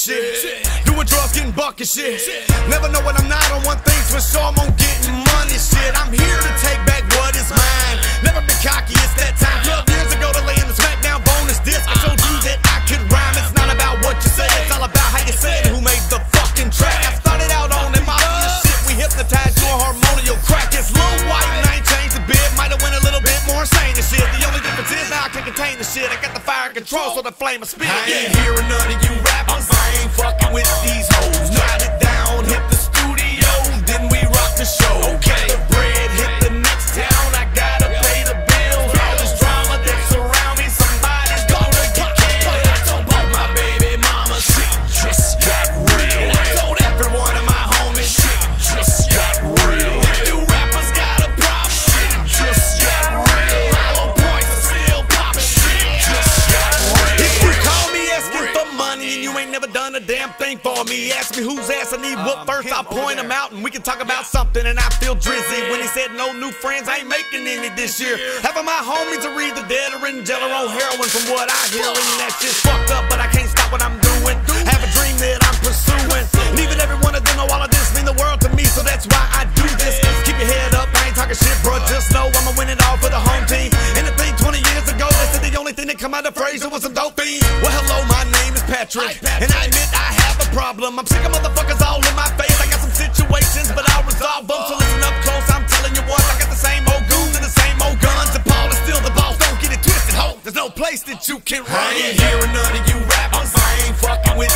shit. Doing drugs, getting buck and shit. Never know what I'm not on one thing, but sure I'm on get control, so the flame is spinning. I ain't yeah. hearing none of you rappers. I ain't fucking with these hoes. Try to die. a damn thing for me. Ask me whose ass I need what first. I'll point him out and we can talk about yeah. something. And I feel drizzy yeah. when he said no new friends. I ain't making any this year. Half of my homies are either dead or in jail or on heroin from what I hear. And that's just fucked up, but I can't stop what I'm doing. Have a some dope fiends. Well, hello, my name is Patrick, Patrick, and I admit I have a problem. I'm sick of motherfuckers all in my face. I got some situations, but I'll resolve them. So listen up close, I'm telling you what. I got the same old goons and the same old guns, and Paul is still the boss. Don't get it twisted, ho. There's no place that you can run. I ain't hearing none of you rappers. I ain't fucking with